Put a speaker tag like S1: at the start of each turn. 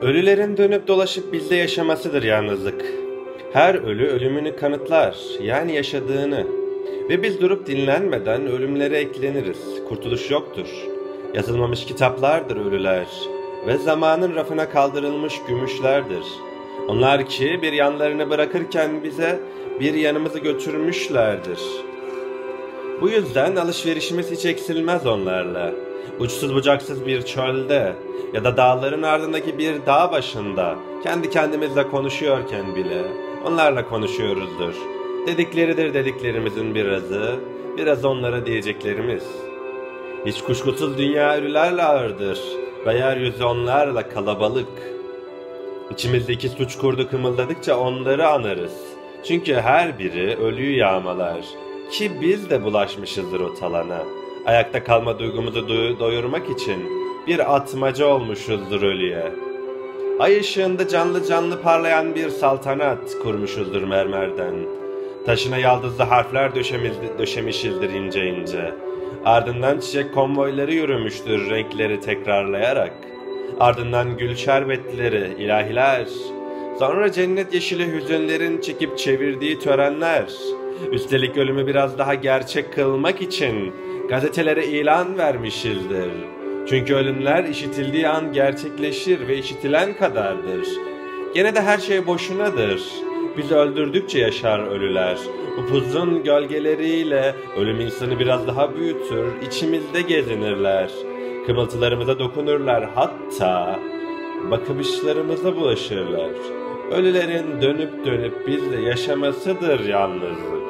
S1: Ölülerin dönüp dolaşıp bizde yaşamasıdır yalnızlık. Her ölü ölümünü kanıtlar, yani yaşadığını. Ve biz durup dinlenmeden ölümlere ekleniriz. Kurtuluş yoktur. Yazılmamış kitaplardır ölüler ve zamanın rafına kaldırılmış gümüşlerdir. Onlar ki bir yanlarını bırakırken bize bir yanımızı götürmüşlerdir. Bu yüzden alışverişimiz hiç eksilmez onlarla. Uçsuz bucaksız bir çölde ya da dağların ardındaki bir dağ başında kendi kendimizle konuşuyorken bile onlarla konuşuyoruzdur. Dedikleridir dediklerimizin birazı, biraz onlara diyeceklerimiz. Hiç kuşkusuz dünya ölülerle ağırdır ve yeryüzü onlarla kalabalık. İçimizdeki suç kurdu kımıldadıkça onları anarız. Çünkü her biri ölüyü yağmalar. Ki biz de bulaşmışızdır o talana. Ayakta kalma duygumuzu do- doyurmak için bir atmaca olmuşuzdur ölüye. Ay ışığında canlı canlı parlayan bir saltanat kurmuşuzdur mermerden. Taşına yaldızlı harfler döşemişizdir ince ince. Ardından çiçek konvoyları yürümüştür renkleri tekrarlayarak. Ardından gül şerbetleri, ilahiler. Sonra cennet yeşili hüzünlerin çekip çevirdiği törenler. Üstelik ölümü biraz daha gerçek kılmak için gazetelere ilan vermişizdir. Çünkü ölümler işitildiği an gerçekleşir ve işitilen kadardır. Gene de her şey boşunadır. Biz öldürdükçe yaşar ölüler. Upuzun gölgeleriyle ölüm insanı biraz daha büyütür, içimizde gezinirler. Kımıltılarımıza dokunurlar hatta bakışlarımıza bulaşırlar. Ölülerin dönüp dönüp bizle yaşamasıdır yalnızlık.